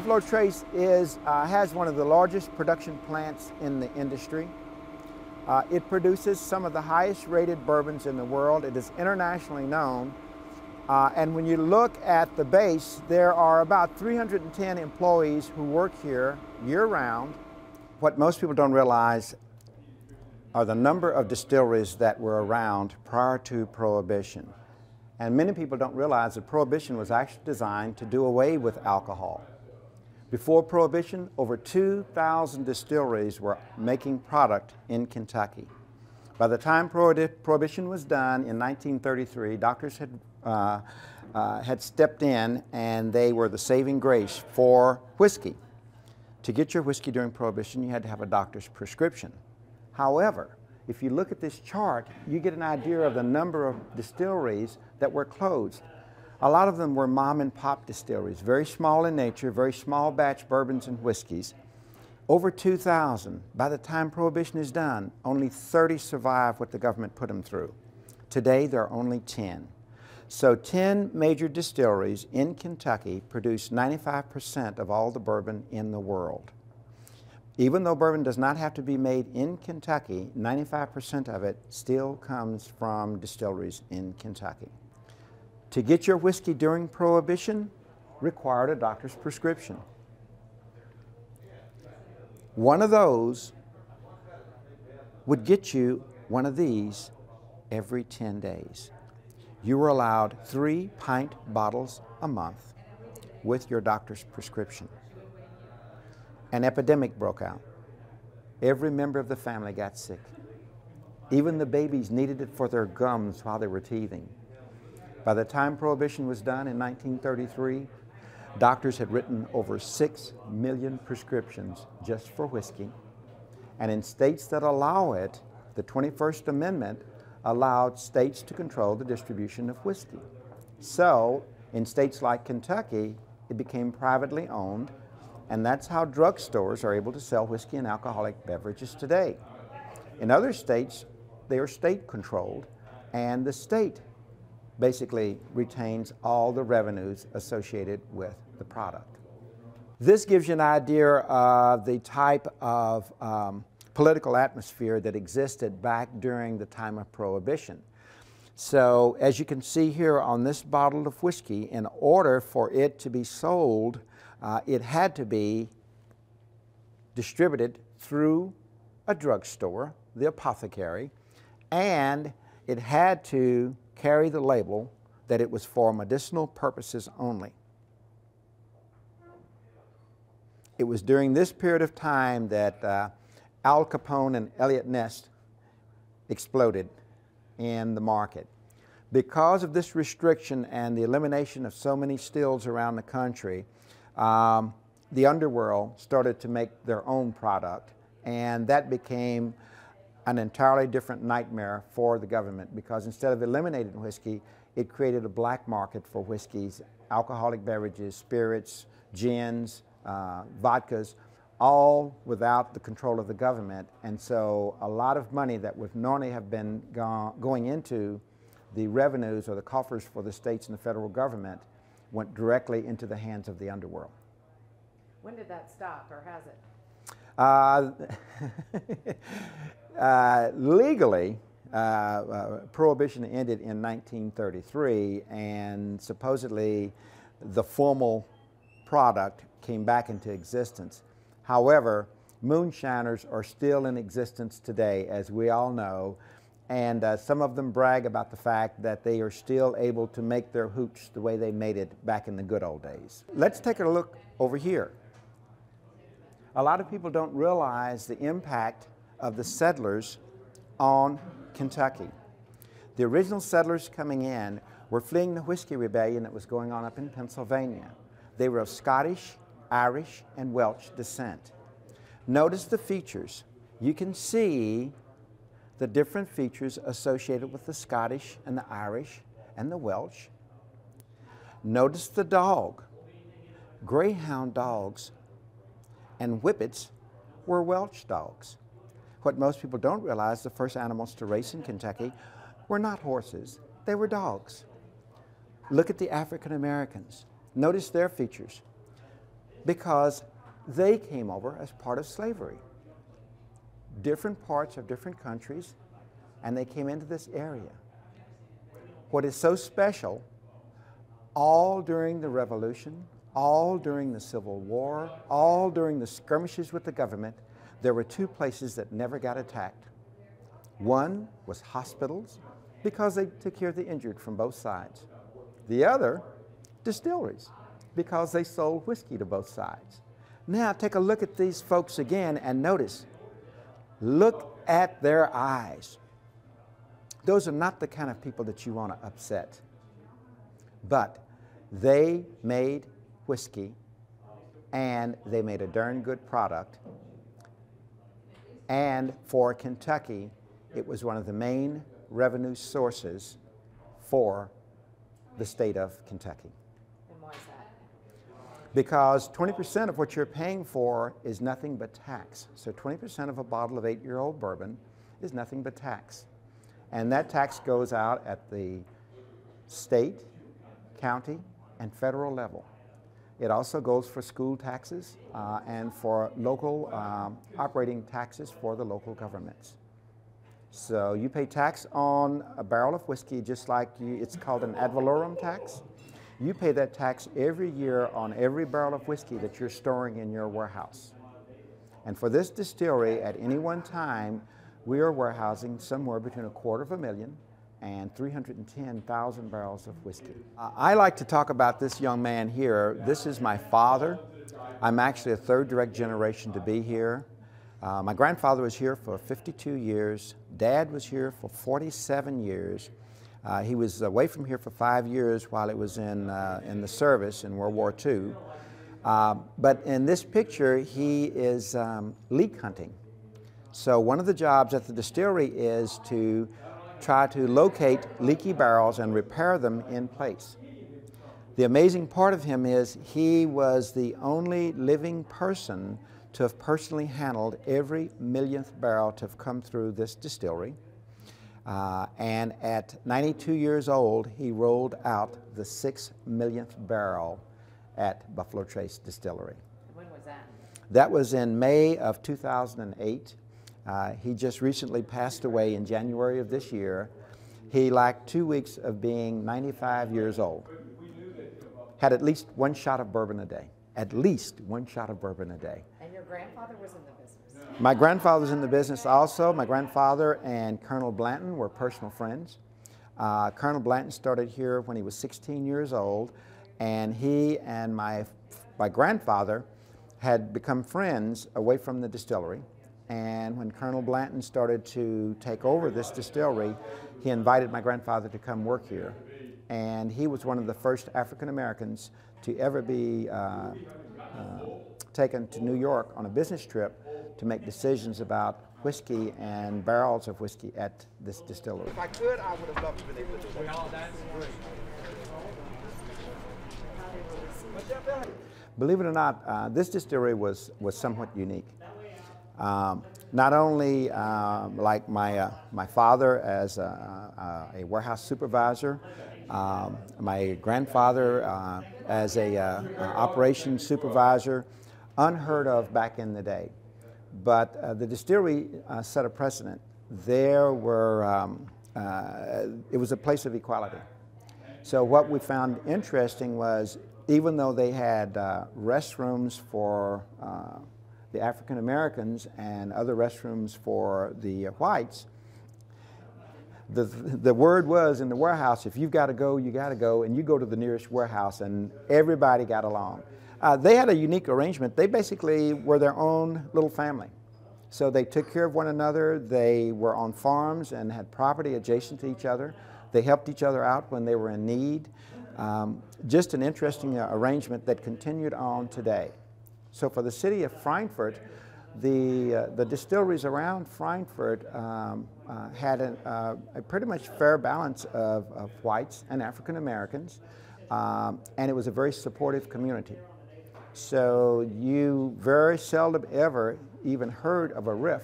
Buffalo Trace is, uh, has one of the largest production plants in the industry. Uh, it produces some of the highest rated bourbons in the world. It is internationally known. Uh, and when you look at the base, there are about 310 employees who work here year round. What most people don't realize are the number of distilleries that were around prior to Prohibition. And many people don't realize that Prohibition was actually designed to do away with alcohol. Before Prohibition, over 2,000 distilleries were making product in Kentucky. By the time Prohibition was done in 1933, doctors had, uh, uh, had stepped in and they were the saving grace for whiskey. To get your whiskey during Prohibition, you had to have a doctor's prescription. However, if you look at this chart, you get an idea of the number of distilleries that were closed. A lot of them were mom and pop distilleries, very small in nature, very small batch bourbons and whiskeys. Over 2,000. By the time Prohibition is done, only 30 survive what the government put them through. Today, there are only 10. So 10 major distilleries in Kentucky produce 95% of all the bourbon in the world. Even though bourbon does not have to be made in Kentucky, 95% of it still comes from distilleries in Kentucky. To get your whiskey during Prohibition required a doctor's prescription. One of those would get you one of these every 10 days. You were allowed three pint bottles a month with your doctor's prescription. An epidemic broke out. Every member of the family got sick. Even the babies needed it for their gums while they were teething. By the time Prohibition was done in 1933, doctors had written over 6 million prescriptions just for whiskey. And in states that allow it, the 21st Amendment allowed states to control the distribution of whiskey. So, in states like Kentucky, it became privately owned, and that's how drugstores are able to sell whiskey and alcoholic beverages today. In other states, they are state controlled, and the state basically retains all the revenues associated with the product. This gives you an idea of the type of um, political atmosphere that existed back during the time of Prohibition. So as you can see here on this bottle of whiskey, in order for it to be sold, uh, it had to be distributed through a drugstore, the apothecary, and it had to carry the label that it was for medicinal purposes only. It was during this period of time that uh, Al Capone and Eliot Ness exploded in the market. Because of this restriction and the elimination of so many stills around the country, um, the underworld started to make their own product, and that became an entirely different nightmare for the government because instead of eliminating whiskey, it created a black market for whiskeys, alcoholic beverages, spirits, gins, uh, vodkas, all without the control of the government. And so a lot of money that would normally have been go going into the revenues or the coffers for the states and the federal government went directly into the hands of the underworld. When did that stop, or has it? Uh, Uh, legally, uh, uh, prohibition ended in 1933, and supposedly the formal product came back into existence. However, moonshiners are still in existence today, as we all know, and uh, some of them brag about the fact that they are still able to make their hooch the way they made it back in the good old days. Let's take a look over here. A lot of people don't realize the impact of the settlers on Kentucky. The original settlers coming in were fleeing the Whiskey Rebellion that was going on up in Pennsylvania. They were of Scottish, Irish, and Welsh descent. Notice the features. You can see the different features associated with the Scottish and the Irish and the Welsh. Notice the dog. Greyhound dogs and whippets were Welsh dogs. What most people don't realize, the first animals to race in Kentucky were not horses, they were dogs. Look at the African Americans. Notice their features. because they came over as part of slavery. Different parts of different countries, and they came into this area. What is so special, all during the Revolution, all during the Civil War, all during the skirmishes with the government, there were two places that never got attacked. One was hospitals, because they took care of the injured from both sides. The other, distilleries, because they sold whiskey to both sides. Now take a look at these folks again and notice, look at their eyes. Those are not the kind of people that you want to upset. But they made whiskey and they made a darn good product. And for Kentucky, it was one of the main revenue sources for the state of Kentucky. And why is that? Because 20% of what you're paying for is nothing but tax. So 20% of a bottle of eight year old bourbon is nothing but tax. And that tax goes out at the state, county, and federal level. It also goes for school taxes uh, and for local um, operating taxes for the local governments. So you pay tax on a barrel of whiskey just like you, it's called an ad valorem tax. You pay that tax every year on every barrel of whiskey that you're storing in your warehouse. And for this distillery, at any one time, we are warehousing somewhere between a quarter of a million and 310,000 barrels of whiskey. I like to talk about this young man here. This is my father. I'm actually a third direct generation to be here. Uh, my grandfather was here for 52 years. Dad was here for 47 years. Uh, he was away from here for five years while it was in, uh, in the service in World War II. Uh, but in this picture, he is um, leak hunting. So one of the jobs at the distillery is to try to locate leaky barrels and repair them in place. The amazing part of him is he was the only living person to have personally handled every millionth barrel to have come through this distillery. Uh, and at 92 years old, he rolled out the six millionth barrel at Buffalo Trace Distillery. When was that? That was in May of 2008. Uh, he just recently passed away in January of this year. He lacked two weeks of being 95 years old. Had at least one shot of bourbon a day. At least one shot of bourbon a day. And your grandfather was in the business? My grandfather's in the business also. My grandfather and Colonel Blanton were personal friends. Uh, Colonel Blanton started here when he was 16 years old, and he and my, my grandfather had become friends away from the distillery. And when Colonel Blanton started to take over this distillery, he invited my grandfather to come work here. And he was one of the first African Americans to ever be uh, uh, taken to New York on a business trip to make decisions about whiskey and barrels of whiskey at this distillery. If I could, I would have loved to be able to do that. Believe it or not, uh, this distillery was, was somewhat unique. Um, not only um, like my, uh, my father as a, a warehouse supervisor, um, my grandfather uh, as a uh, operations supervisor, unheard of back in the day. But uh, the distillery uh, set a precedent. There were, um, uh, it was a place of equality. So what we found interesting was even though they had restrooms for the African Americans and other restrooms for the whites, the, the word was in the warehouse, if you've got to go, you got to go, and you go to the nearest warehouse, and everybody got along. Uh, they had a unique arrangement. They basically were their own little family. So they took care of one another. They were on farms and had property adjacent to each other. They helped each other out when they were in need. Um, just an interesting uh, arrangement that continued on today. So for the city of Frankfort, the, uh, the distilleries around Frankfort um, uh, had a, uh, a, pretty much fair balance of, of whites and African Americans, um, and it was a very supportive community. So you very seldom ever even heard of a riff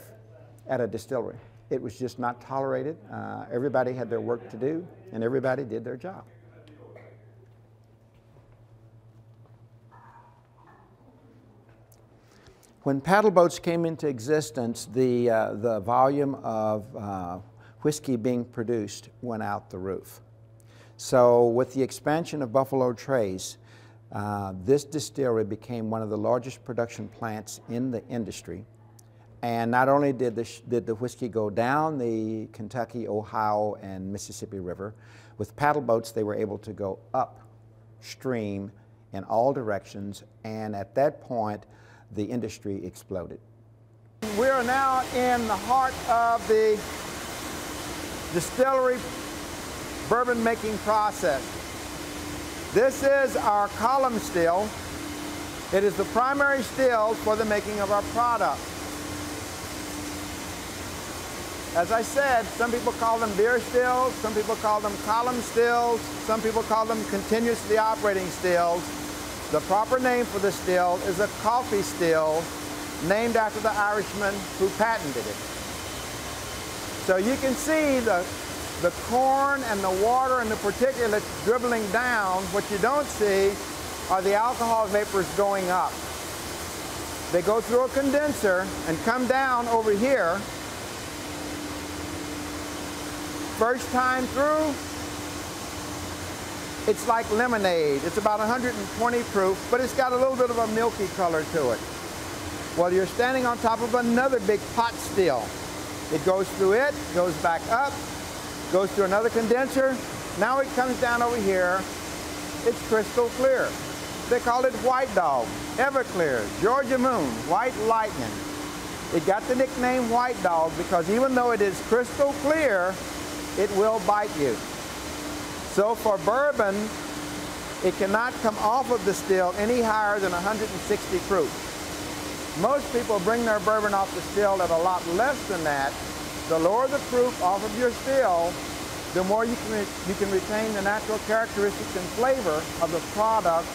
at a distillery. It was just not tolerated. Uh, everybody had their work to do, and everybody did their job. When paddle boats came into existence, the, uh, the volume of uh, whiskey being produced went out the roof. So with the expansion of Buffalo Trace, uh, this distillery became one of the largest production plants in the industry. And not only did the, did the whiskey go down the Kentucky, Ohio, and Mississippi River, with paddle boats they were able to go upstream in all directions. And at that point, the industry exploded. We are now in the heart of the distillery bourbon making process. This is our column still. It is the primary still for the making of our product. As I said, some people call them beer stills, some people call them column stills, some people call them continuously operating stills. The proper name for the still is a Coffey still named after the Irishman who patented it. So you can see the, the corn and the water and the particulates dribbling down. What you don't see are the alcohol vapors going up. They go through a condenser and come down over here. First time through, it's like lemonade. It's about 120 proof, but it's got a little bit of a milky color to it. Well, you're standing on top of another big pot still. It goes through it, goes back up, goes through another condenser. Now it comes down over here. It's crystal clear. They call it White Dog, Everclear, Georgia Moon, White Lightning. It got the nickname White Dog because even though it is crystal clear, it will bite you. So for bourbon, it cannot come off of the still any higher than 160 proof. Most people bring their bourbon off the still at a lot less than that. The lower the proof off of your still, the more you can, you can retain the natural characteristics and flavor of the product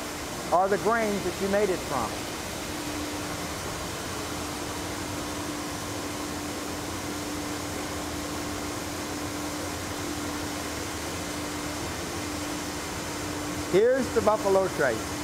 or the grains that you made it from. Here's the Buffalo Trace.